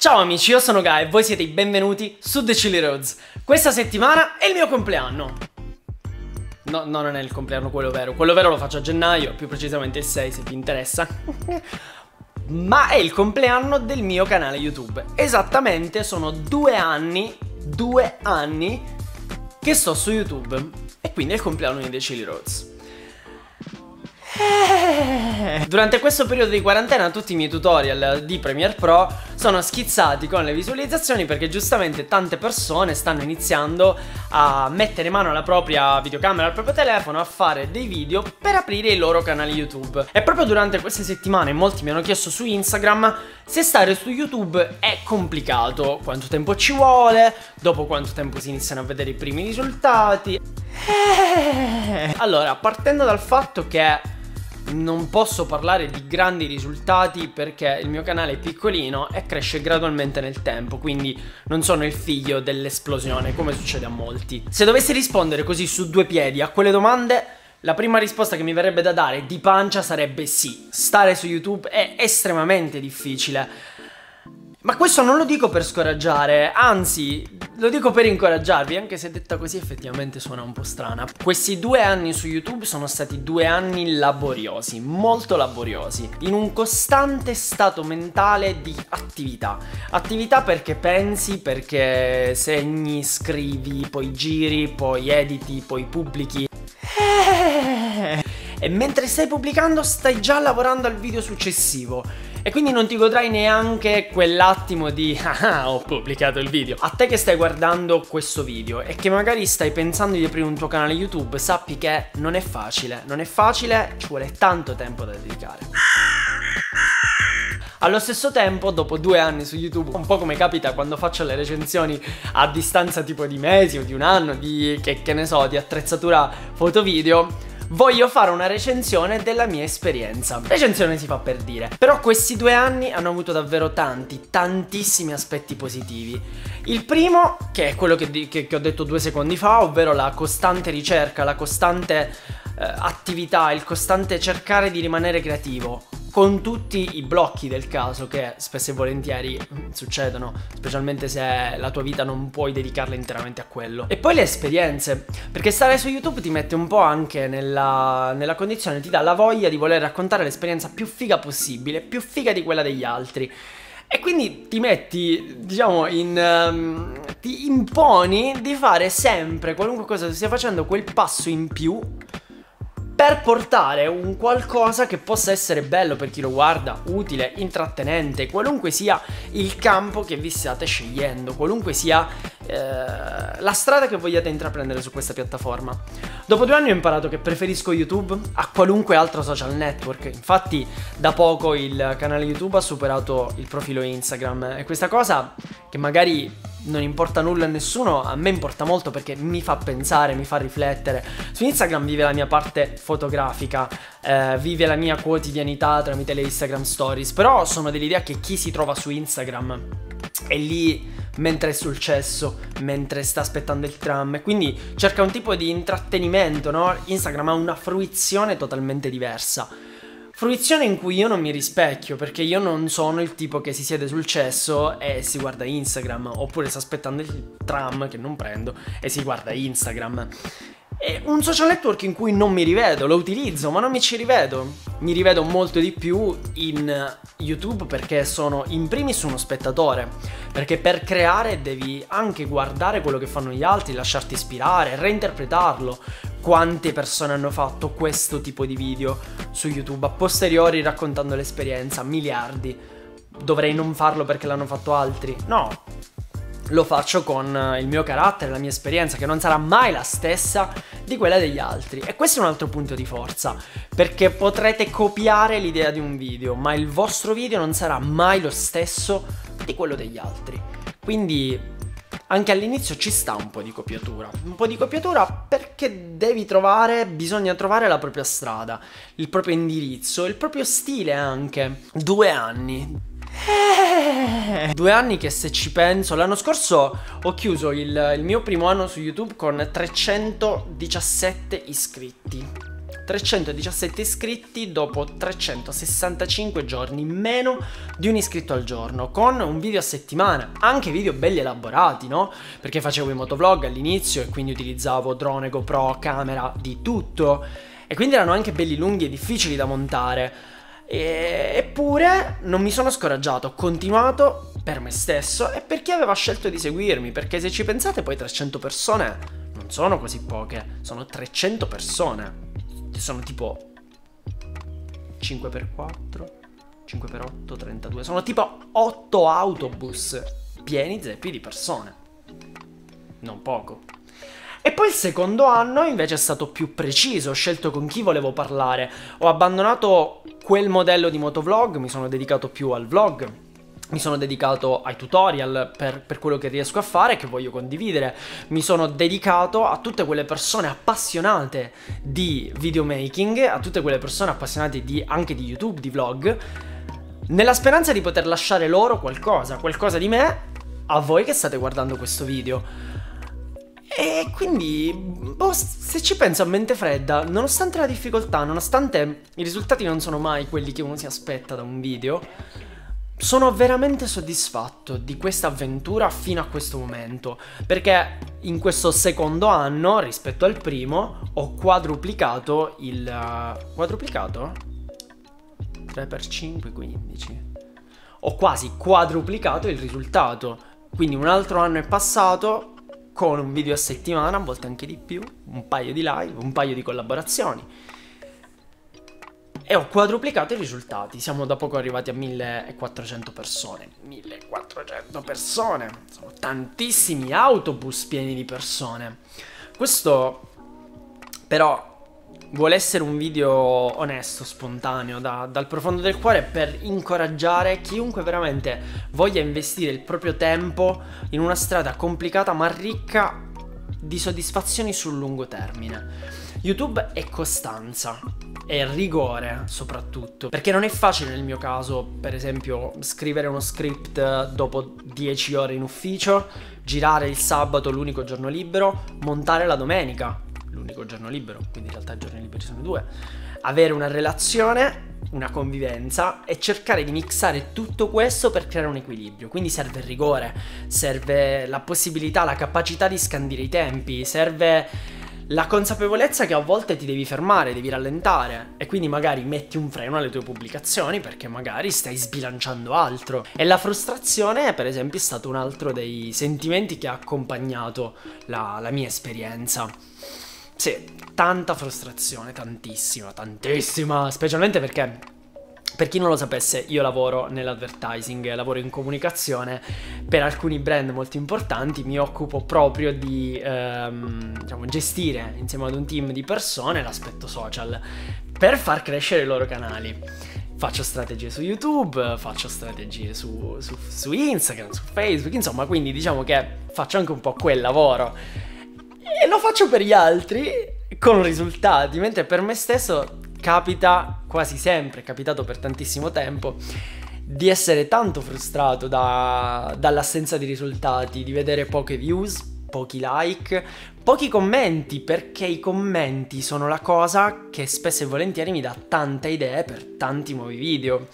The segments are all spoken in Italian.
Ciao amici, io sono Guy e voi siete i benvenuti su The Chili Roads. Questa settimana è il mio compleanno. No, no, non è il compleanno quello vero. Quello vero lo faccio a gennaio, più precisamente il 6 se vi interessa. Ma è il compleanno del mio canale YouTube. Esattamente sono due anni, due anni che sto su YouTube. E quindi è il compleanno di The Chili Roads. Eh. Durante questo periodo di quarantena tutti i miei tutorial di Premiere Pro sono schizzati con le visualizzazioni perché giustamente tante persone stanno iniziando a mettere mano alla propria videocamera, al proprio telefono, a fare dei video per aprire i loro canali YouTube. E proprio durante queste settimane molti mi hanno chiesto su Instagram se stare su YouTube è complicato, quanto tempo ci vuole, dopo quanto tempo si iniziano a vedere i primi risultati. Eh. Allora, partendo dal fatto che non posso parlare di grandi risultati perché il mio canale è piccolino e cresce gradualmente nel tempo, quindi non sono il figlio dell'esplosione come succede a molti. Se dovessi rispondere così su due piedi a quelle domande, la prima risposta che mi verrebbe da dare di pancia sarebbe sì. Stare su YouTube è estremamente difficile. Ma questo non lo dico per scoraggiare, anzi, lo dico per incoraggiarvi, anche se detta così effettivamente suona un po' strana. Questi due anni su YouTube sono stati due anni laboriosi, molto laboriosi, in un costante stato mentale di attività. Attività perché pensi, perché segni, scrivi, poi giri, poi editi, poi pubblichi. E mentre stai pubblicando stai già lavorando al video successivo e quindi non ti godrai neanche quell'attimo di ah ho pubblicato il video. A te che stai guardando questo video e che magari stai pensando di aprire un tuo canale YouTube, sappi che non è facile, non è facile, ci vuole tanto tempo da dedicare. Allo stesso tempo, dopo due anni su YouTube, un po' come capita quando faccio le recensioni a distanza tipo di mesi o di un anno, di che, che ne so, di attrezzatura foto-video, voglio fare una recensione della mia esperienza. Recensione si fa per dire. Però questi due anni hanno avuto davvero tanti, tantissimi aspetti positivi. Il primo, che è quello che, che, che ho detto due secondi fa, ovvero la costante ricerca, la costante eh, attività, il costante cercare di rimanere creativo con tutti i blocchi del caso che spesso e volentieri succedono, specialmente se la tua vita non puoi dedicarla interamente a quello. E poi le esperienze, perché stare su YouTube ti mette un po' anche nella, nella condizione, ti dà la voglia di voler raccontare l'esperienza più figa possibile, più figa di quella degli altri. E quindi ti metti, diciamo, in... Um, ti imponi di fare sempre, qualunque cosa tu stia facendo, quel passo in più per portare un qualcosa che possa essere bello per chi lo guarda, utile, intrattenente, qualunque sia il campo che vi stiate scegliendo, qualunque sia eh, la strada che vogliate intraprendere su questa piattaforma. Dopo due anni ho imparato che preferisco YouTube a qualunque altro social network, infatti da poco il canale YouTube ha superato il profilo Instagram e questa cosa che magari non importa nulla a nessuno, a me importa molto perché mi fa pensare, mi fa riflettere. Su Instagram vive la mia parte fotografica, eh, vive la mia quotidianità tramite le Instagram stories, però sono dell'idea che chi si trova su Instagram è lì mentre è sul cesso, mentre sta aspettando il tram e quindi cerca un tipo di intrattenimento, no? Instagram ha una fruizione totalmente diversa. Fruizione in cui io non mi rispecchio perché io non sono il tipo che si siede sul cesso e si guarda Instagram oppure sta aspettando il tram che non prendo e si guarda Instagram. È un social network in cui non mi rivedo, lo utilizzo, ma non mi ci rivedo. Mi rivedo molto di più in YouTube perché sono in primis uno spettatore, perché per creare devi anche guardare quello che fanno gli altri, lasciarti ispirare, reinterpretarlo. Quante persone hanno fatto questo tipo di video su YouTube a posteriori raccontando l'esperienza? Miliardi. Dovrei non farlo perché l'hanno fatto altri? No, lo faccio con il mio carattere, la mia esperienza, che non sarà mai la stessa di quella degli altri. E questo è un altro punto di forza, perché potrete copiare l'idea di un video, ma il vostro video non sarà mai lo stesso di quello degli altri. Quindi anche all'inizio ci sta un po' di copiatura. Un po' di copiatura perché devi trovare, bisogna trovare la propria strada, il proprio indirizzo, il proprio stile anche. Due anni, eh. Due anni che se ci penso, l'anno scorso ho chiuso il, il, mio primo anno su YouTube con 317 iscritti. 317 iscritti dopo 365 giorni, meno di un iscritto al giorno, con un video a settimana, anche video belli elaborati, no? Perché facevo i motovlog all'inizio e quindi utilizzavo drone, GoPro, camera, di tutto. E quindi erano anche belli lunghi e difficili da montare. Eppure non mi sono scoraggiato, ho continuato per me stesso e per chi aveva scelto di seguirmi, perché se ci pensate poi 300 persone non sono così poche, sono 300 persone sono tipo 5x4, 5x8, 32. Sono tipo 8 autobus pieni zeppi di persone. Non poco. E poi il secondo anno invece è stato più preciso, ho scelto con chi volevo parlare. Ho abbandonato quel modello di motovlog, mi sono dedicato più al vlog mi sono dedicato ai tutorial per, per, quello che riesco a fare, che voglio condividere. Mi sono dedicato a tutte quelle persone appassionate di videomaking, a tutte quelle persone appassionate di, anche di YouTube, di vlog, nella speranza di poter lasciare loro qualcosa, qualcosa di me, a voi che state guardando questo video. E quindi, boh, se ci penso a mente fredda, nonostante la difficoltà, nonostante i risultati non sono mai quelli che uno si aspetta da un video, sono veramente soddisfatto di questa avventura fino a questo momento, perché in questo secondo anno, rispetto al primo, ho quadruplicato il... Uh, quadruplicato? 3 per 5, 15. Ho quasi quadruplicato il risultato. Quindi un altro anno è passato con un video a settimana, a volte anche di più, un paio di live, un paio di collaborazioni e ho quadruplicato i risultati. Siamo da poco arrivati a 1400 persone. 1400 persone! Sono tantissimi autobus pieni di persone. Questo però vuole essere un video onesto, spontaneo, da, dal profondo del cuore per incoraggiare chiunque veramente voglia investire il proprio tempo in una strada complicata ma ricca di soddisfazioni sul lungo termine. YouTube è costanza e rigore soprattutto. Perché non è facile nel mio caso, per esempio, scrivere uno script dopo 10 ore in ufficio, girare il sabato, l'unico giorno libero, montare la domenica, l'unico giorno libero, quindi in realtà i giorni liberi sono due, avere una relazione, una convivenza e cercare di mixare tutto questo per creare un equilibrio. Quindi serve il rigore, serve la possibilità, la capacità di scandire i tempi, serve la consapevolezza che a volte ti devi fermare, devi rallentare e quindi magari metti un freno alle tue pubblicazioni perché magari stai sbilanciando altro. E la frustrazione, per esempio, è stato un altro dei sentimenti che ha accompagnato la, la mia esperienza. Sì, tanta frustrazione, tantissima, tantissima, specialmente perché per chi non lo sapesse, io lavoro nell'advertising, lavoro in comunicazione per alcuni brand molto importanti, mi occupo proprio di ehm, diciamo, gestire insieme ad un team di persone l'aspetto social per far crescere i loro canali. Faccio strategie su YouTube, faccio strategie su, su, su Instagram, su Facebook, insomma, quindi diciamo che faccio anche un po' quel lavoro. E lo faccio per gli altri con risultati, mentre per me stesso capita quasi sempre, è capitato per tantissimo tempo, di essere tanto frustrato da, dall'assenza di risultati, di vedere poche views, pochi like, pochi commenti, perché i commenti sono la cosa che spesso e volentieri mi dà tante idee per tanti nuovi video.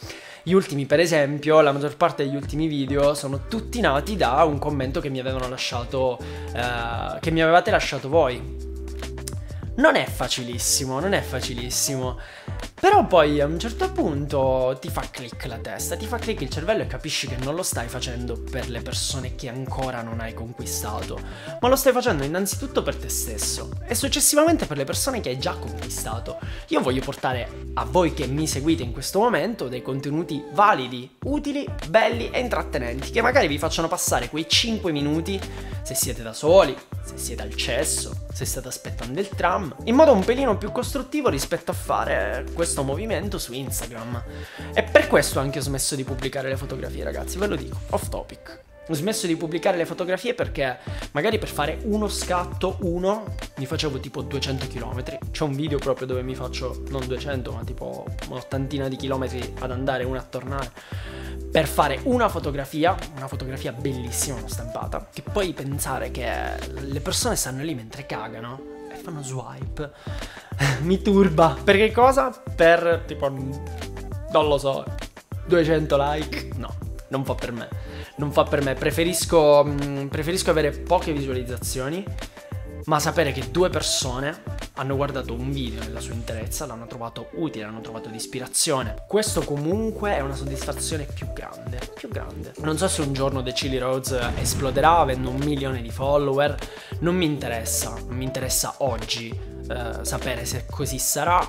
Gli ultimi, per esempio, la maggior parte degli ultimi video sono tutti nati da un commento che mi avevano lasciato, eh, che mi avevate lasciato voi. Non è facilissimo, non è facilissimo. Però poi a un certo punto ti fa click la testa, ti fa click il cervello e capisci che non lo stai facendo per le persone che ancora non hai conquistato, ma lo stai facendo innanzitutto per te stesso e successivamente per le persone che hai già conquistato. Io voglio portare a voi che mi seguite in questo momento dei contenuti validi, utili, belli e intrattenenti, che magari vi facciano passare quei 5 minuti se siete da soli, se siete al cesso, se state aspettando il tram, in modo un pelino più costruttivo rispetto a fare questo movimento su Instagram. E per questo anche ho smesso di pubblicare le fotografie, ragazzi, ve lo dico, off topic. Ho smesso di pubblicare le fotografie perché magari per fare uno scatto, uno, mi facevo tipo 200 km. C'è un video proprio dove mi faccio non 200, ma tipo un'ottantina di chilometri ad andare una a tornare. Per fare una fotografia, una fotografia bellissima, una stampata. Che poi pensare che le persone stanno lì mentre cagano e fanno swipe. Mi turba. Per che cosa? Per tipo, non lo so, 200 like? No, non fa per me. Non fa per me. Preferisco, mm, preferisco avere poche visualizzazioni ma sapere che due persone hanno guardato un video nella sua interezza, l'hanno trovato utile, l'hanno trovato di ispirazione. Questo comunque è una soddisfazione più grande, più grande. Non so se un giorno The Chili Rose esploderà avendo un milione di follower, non mi interessa, non mi interessa oggi eh, sapere se così sarà.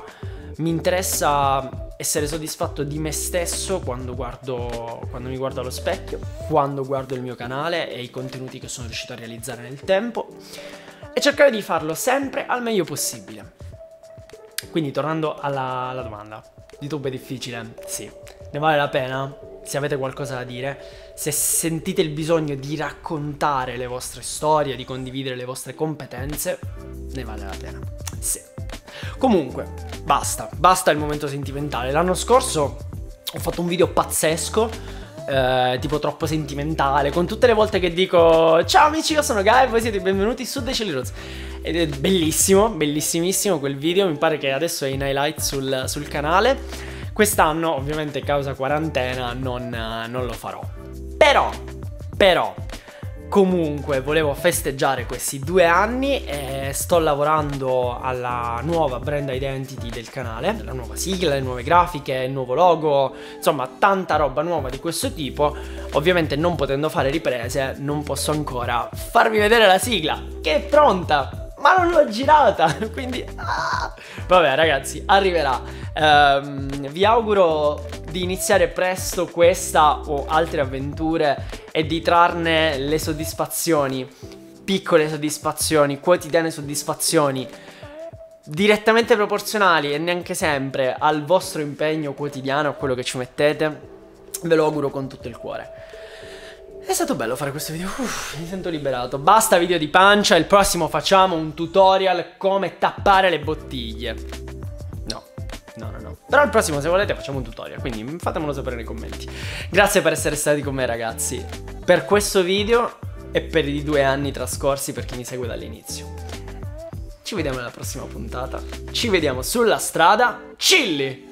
Mi interessa essere soddisfatto di me stesso quando, guardo, quando mi guardo allo specchio, quando guardo il mio canale e i contenuti che sono riuscito a realizzare nel tempo e cercare di farlo sempre al meglio possibile. Quindi tornando alla, alla domanda, YouTube è difficile? Sì. Ne vale la pena? Se avete qualcosa da dire, se sentite il bisogno di raccontare le vostre storie, di condividere le vostre competenze, ne vale la pena. Comunque, basta, basta il momento sentimentale. L'anno scorso ho fatto un video pazzesco eh, tipo troppo sentimentale, con tutte le volte che dico ciao amici, io sono Guy, voi siete benvenuti su The Chili Rose. Ed è bellissimo, bellissimissimo quel video, mi pare che adesso è in highlight sul, sul canale. Quest'anno, ovviamente, causa quarantena, non, non lo farò. Però, però, Comunque volevo festeggiare questi due anni e sto lavorando alla nuova brand identity del canale, la nuova sigla, le nuove grafiche, il nuovo logo, insomma tanta roba nuova di questo tipo. Ovviamente non potendo fare riprese non posso ancora farvi vedere la sigla che è pronta ma non l'ho girata, quindi... Ah. Vabbè ragazzi, arriverà. Um, vi auguro di iniziare presto questa o altre avventure e di trarne le soddisfazioni, piccole soddisfazioni, quotidiane soddisfazioni, direttamente proporzionali e neanche sempre al vostro impegno quotidiano, a quello che ci mettete. Ve lo auguro con tutto il cuore. È stato bello fare questo video, Uff, mi sento liberato. Basta video di pancia, il prossimo facciamo un tutorial come tappare le bottiglie. Però il prossimo se volete facciamo un tutorial, quindi fatemelo sapere nei commenti. Grazie per essere stati con me ragazzi, per questo video e per i due anni trascorsi per chi mi segue dall'inizio. Ci vediamo nella prossima puntata, ci vediamo sulla strada, chilli!